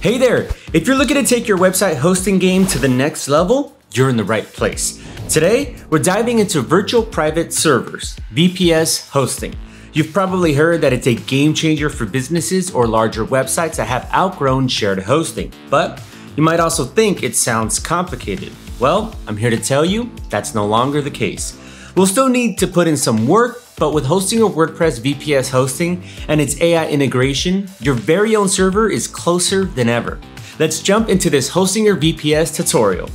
Hey there! If you're looking to take your website hosting game to the next level, you're in the right place. Today, we're diving into virtual private servers, VPS hosting. You've probably heard that it's a game changer for businesses or larger websites that have outgrown shared hosting, but you might also think it sounds complicated. Well, I'm here to tell you that's no longer the case. We'll still need to put in some work, but with Hostinger WordPress VPS hosting and its AI integration, your very own server is closer than ever. Let's jump into this Hostinger VPS tutorial.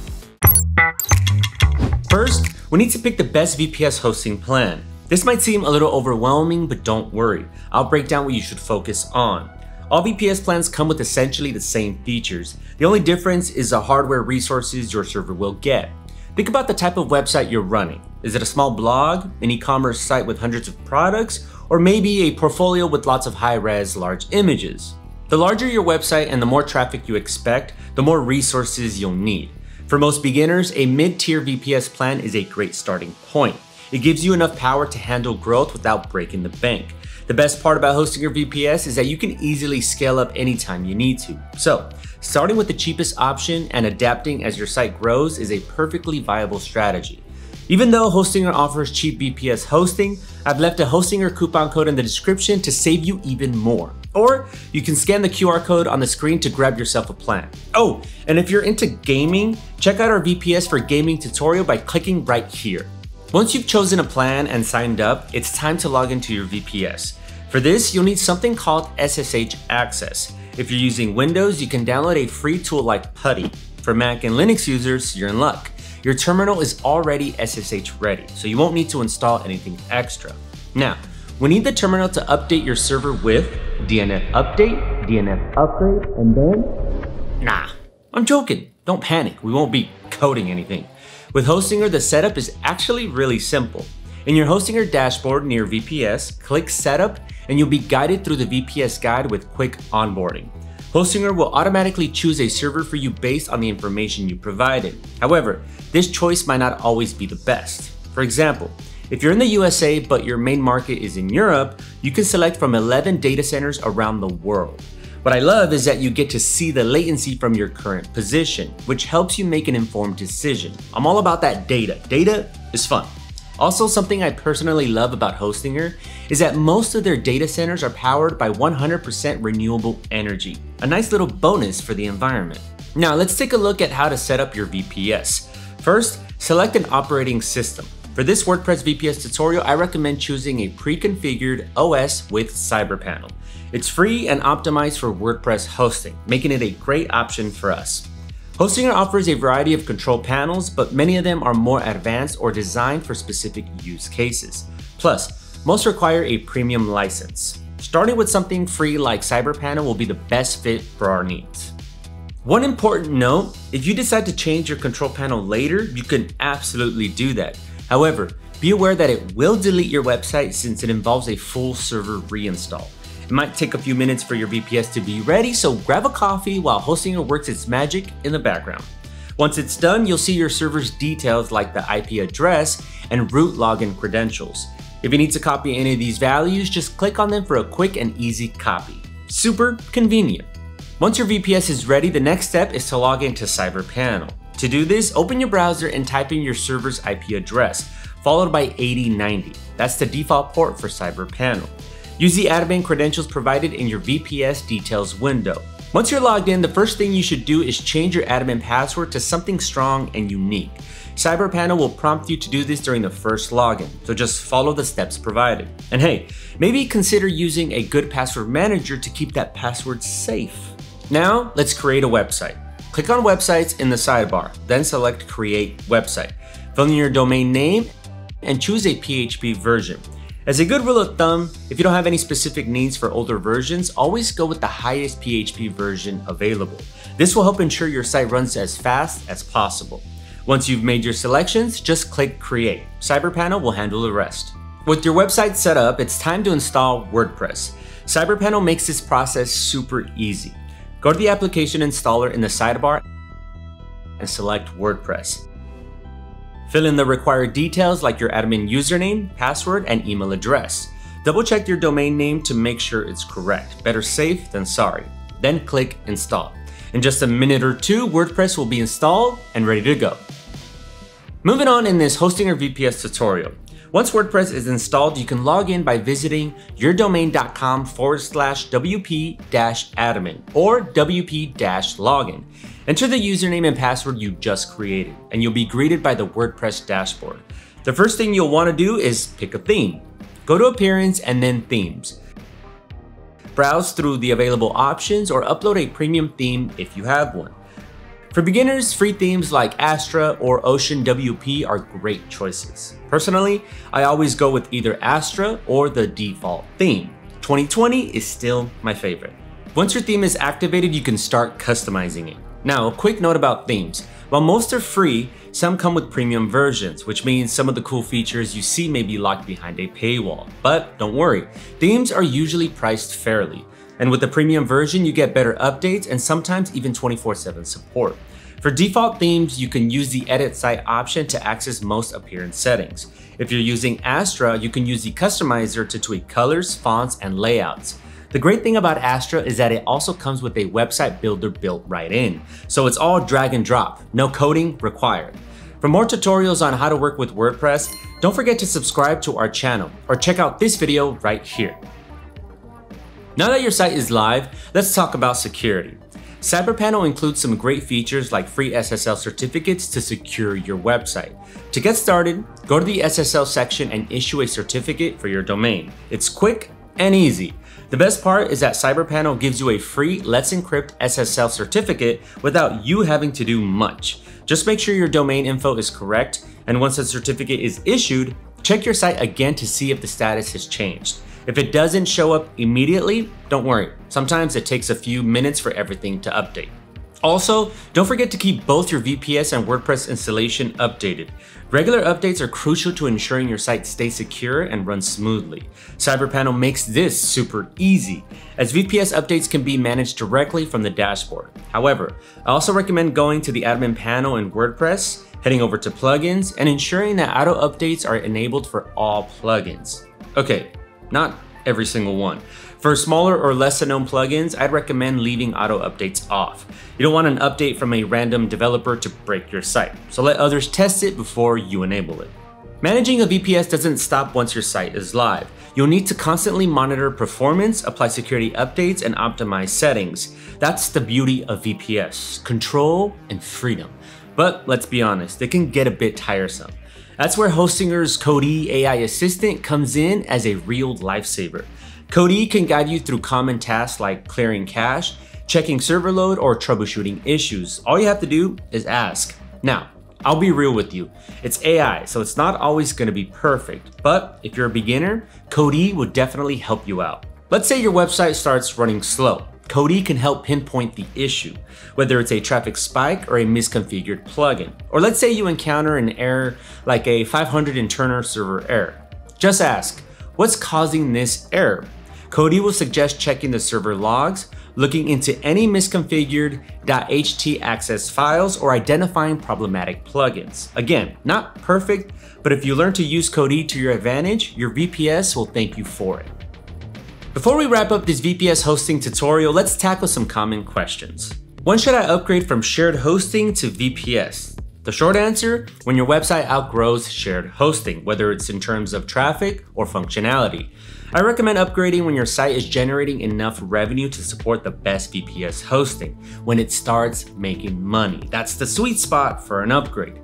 First, we need to pick the best VPS hosting plan. This might seem a little overwhelming, but don't worry. I'll break down what you should focus on. All VPS plans come with essentially the same features. The only difference is the hardware resources your server will get. Think about the type of website you're running. Is it a small blog, an e-commerce site with hundreds of products, or maybe a portfolio with lots of high-res, large images? The larger your website and the more traffic you expect, the more resources you'll need. For most beginners, a mid-tier VPS plan is a great starting point. It gives you enough power to handle growth without breaking the bank. The best part about Hostinger VPS is that you can easily scale up anytime you need to. So, Starting with the cheapest option and adapting as your site grows is a perfectly viable strategy. Even though Hostinger offers cheap VPS hosting, I've left a Hostinger coupon code in the description to save you even more. Or you can scan the QR code on the screen to grab yourself a plan. Oh, and if you're into gaming, check out our VPS for gaming tutorial by clicking right here. Once you've chosen a plan and signed up, it's time to log into your VPS. For this, you'll need something called SSH Access. If you're using Windows, you can download a free tool like PuTTY. For Mac and Linux users, you're in luck. Your terminal is already SSH ready, so you won't need to install anything extra. Now, we need the terminal to update your server with DNF update, DNF upgrade, and then... Nah, I'm joking. Don't panic, we won't be coding anything. With Hostinger, the setup is actually really simple. In your Hostinger dashboard near VPS, click Setup and you'll be guided through the VPS guide with quick onboarding. Hostinger will automatically choose a server for you based on the information you provided. However, this choice might not always be the best. For example, if you're in the USA but your main market is in Europe, you can select from 11 data centers around the world. What I love is that you get to see the latency from your current position, which helps you make an informed decision. I'm all about that data. Data is fun. Also, something I personally love about Hostinger is that most of their data centers are powered by 100% renewable energy, a nice little bonus for the environment. Now, let's take a look at how to set up your VPS. First, select an operating system. For this WordPress VPS tutorial, I recommend choosing a pre-configured OS with CyberPanel. It's free and optimized for WordPress hosting, making it a great option for us. Hostinger offers a variety of control panels, but many of them are more advanced or designed for specific use cases. Plus, most require a premium license. Starting with something free like CyberPanel will be the best fit for our needs. One important note, if you decide to change your control panel later, you can absolutely do that. However, be aware that it will delete your website since it involves a full server reinstall. It might take a few minutes for your VPS to be ready, so grab a coffee while Hostinger works its magic in the background. Once it's done, you'll see your server's details like the IP address and root login credentials. If you need to copy any of these values, just click on them for a quick and easy copy. Super convenient. Once your VPS is ready, the next step is to log into CyberPanel. To do this, open your browser and type in your server's IP address, followed by 8090. That's the default port for CyberPanel. Use the admin credentials provided in your VPS details window. Once you're logged in, the first thing you should do is change your admin password to something strong and unique. CyberPanel will prompt you to do this during the first login, so just follow the steps provided. And hey, maybe consider using a good password manager to keep that password safe. Now, let's create a website. Click on Websites in the sidebar, then select Create Website. Fill in your domain name and choose a PHP version. As a good rule of thumb, if you don't have any specific needs for older versions, always go with the highest PHP version available. This will help ensure your site runs as fast as possible. Once you've made your selections, just click Create. CyberPanel will handle the rest. With your website set up, it's time to install WordPress. CyberPanel makes this process super easy. Go to the application installer in the sidebar and select WordPress. Fill in the required details like your admin username, password, and email address. Double check your domain name to make sure it's correct. Better safe than sorry. Then click install. In just a minute or two, WordPress will be installed and ready to go. Moving on in this Hostinger VPS tutorial. Once WordPress is installed, you can log in by visiting yourdomain.com forward slash WP admin or WP login. Enter the username and password you just created, and you'll be greeted by the WordPress dashboard. The first thing you'll want to do is pick a theme. Go to Appearance and then Themes. Browse through the available options or upload a premium theme if you have one. For beginners, free themes like Astra or Ocean WP are great choices. Personally, I always go with either Astra or the default theme. 2020 is still my favorite. Once your theme is activated, you can start customizing it. Now, a quick note about themes. While most are free, some come with premium versions, which means some of the cool features you see may be locked behind a paywall. But don't worry, themes are usually priced fairly. And with the premium version, you get better updates and sometimes even 24-7 support. For default themes, you can use the edit site option to access most appearance settings. If you're using Astra, you can use the customizer to tweak colors, fonts, and layouts. The great thing about Astra is that it also comes with a website builder built right in. So it's all drag and drop, no coding required. For more tutorials on how to work with WordPress, don't forget to subscribe to our channel or check out this video right here. Now that your site is live, let's talk about security. CyberPanel includes some great features like free SSL certificates to secure your website. To get started, go to the SSL section and issue a certificate for your domain. It's quick and easy. The best part is that CyberPanel gives you a free Let's Encrypt SSL certificate without you having to do much. Just make sure your domain info is correct, and once the certificate is issued, check your site again to see if the status has changed. If it doesn't show up immediately, don't worry. Sometimes it takes a few minutes for everything to update. Also, don't forget to keep both your VPS and WordPress installation updated. Regular updates are crucial to ensuring your site stays secure and runs smoothly. CyberPanel makes this super easy, as VPS updates can be managed directly from the dashboard. However, I also recommend going to the admin panel in WordPress, heading over to plugins, and ensuring that auto updates are enabled for all plugins. Okay, not every single one. For smaller or lesser known plugins, I'd recommend leaving auto updates off. You don't want an update from a random developer to break your site, so let others test it before you enable it. Managing a VPS doesn't stop once your site is live. You'll need to constantly monitor performance, apply security updates, and optimize settings. That's the beauty of VPS, control and freedom. But let's be honest, it can get a bit tiresome. That's where Hostinger's Kodee AI Assistant comes in as a real lifesaver. Kodee can guide you through common tasks like clearing cache, checking server load, or troubleshooting issues. All you have to do is ask. Now, I'll be real with you. It's AI, so it's not always going to be perfect, but if you're a beginner, Kodee will definitely help you out. Let's say your website starts running slow. Kodee can help pinpoint the issue, whether it's a traffic spike or a misconfigured plugin. Or let's say you encounter an error like a 500 internal server error. Just ask, what's causing this error? Kodee will suggest checking the server logs, looking into any misconfigured .htaccess files, or identifying problematic plugins. Again, not perfect, but if you learn to use Kodee to your advantage, your VPS will thank you for it. Before we wrap up this VPS hosting tutorial, let's tackle some common questions. When should I upgrade from shared hosting to VPS? The short answer, when your website outgrows shared hosting, whether it's in terms of traffic or functionality. I recommend upgrading when your site is generating enough revenue to support the best VPS hosting, when it starts making money. That's the sweet spot for an upgrade.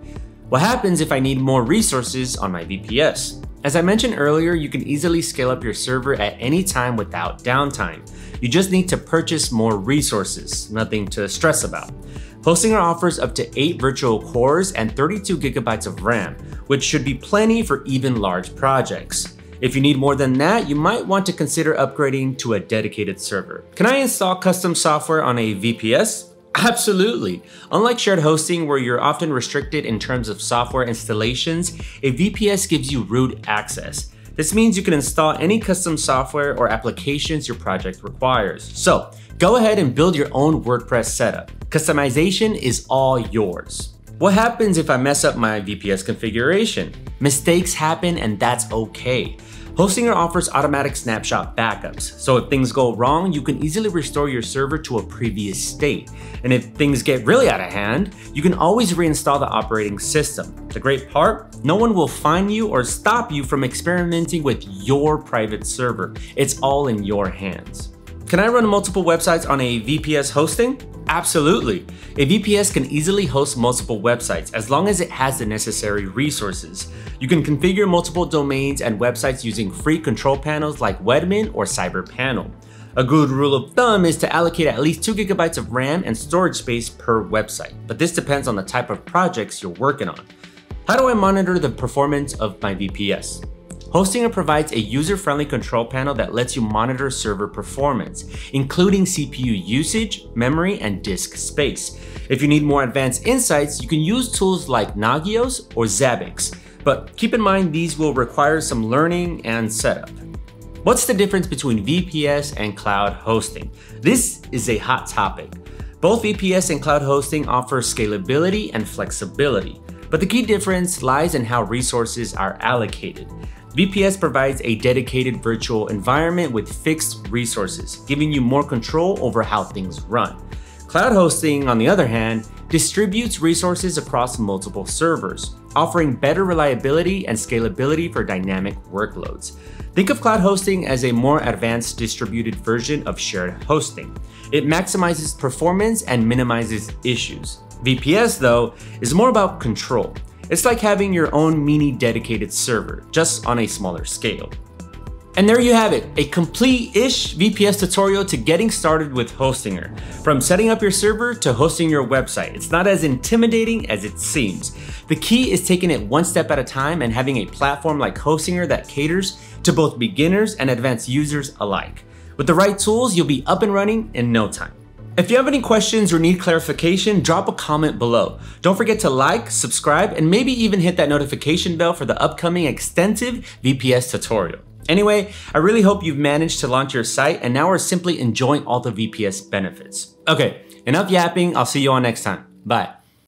What happens if I need more resources on my VPS? As I mentioned earlier, you can easily scale up your server at any time without downtime. You just need to purchase more resources, nothing to stress about. Hostinger offers up to 8 virtual cores and 32 gigabytes of RAM, which should be plenty for even large projects. If you need more than that, you might want to consider upgrading to a dedicated server. Can I install custom software on a VPS? Absolutely. Unlike shared hosting where you're often restricted in terms of software installations, a VPS gives you root access. This means you can install any custom software or applications your project requires. So go ahead and build your own WordPress setup. Customization is all yours. What happens if I mess up my VPS configuration? Mistakes happen and that's okay. Hostinger offers automatic snapshot backups, so if things go wrong, you can easily restore your server to a previous state. And if things get really out of hand, you can always reinstall the operating system. The great part, no one will find you or stop you from experimenting with your private server. It's all in your hands. Can I run multiple websites on a VPS hosting? Absolutely. A VPS can easily host multiple websites as long as it has the necessary resources. You can configure multiple domains and websites using free control panels like Webmin or CyberPanel. A good rule of thumb is to allocate at least 2 gigabytes of RAM and storage space per website, but this depends on the type of projects you're working on. How do I monitor the performance of my VPS? Hostinger provides a user-friendly control panel that lets you monitor server performance, including CPU usage, memory, and disk space. If you need more advanced insights, you can use tools like Nagios or Zabbix, but keep in mind these will require some learning and setup. What's the difference between VPS and cloud hosting? This is a hot topic. Both VPS and cloud hosting offer scalability and flexibility, but the key difference lies in how resources are allocated. VPS provides a dedicated virtual environment with fixed resources, giving you more control over how things run. Cloud hosting, on the other hand, distributes resources across multiple servers, offering better reliability and scalability for dynamic workloads. Think of cloud hosting as a more advanced distributed version of shared hosting. It maximizes performance and minimizes issues. VPS, though, is more about control. It's like having your own mini dedicated server, just on a smaller scale. And there you have it, a complete-ish VPS tutorial to getting started with Hostinger. From setting up your server to hosting your website, it's not as intimidating as it seems. The key is taking it one step at a time and having a platform like Hostinger that caters to both beginners and advanced users alike. With the right tools, you'll be up and running in no time. If you have any questions or need clarification, drop a comment below. Don't forget to like, subscribe, and maybe even hit that notification bell for the upcoming extensive VPS tutorial. Anyway, I really hope you've managed to launch your site and now are simply enjoying all the VPS benefits. Okay, enough yapping, I'll see you all next time. Bye.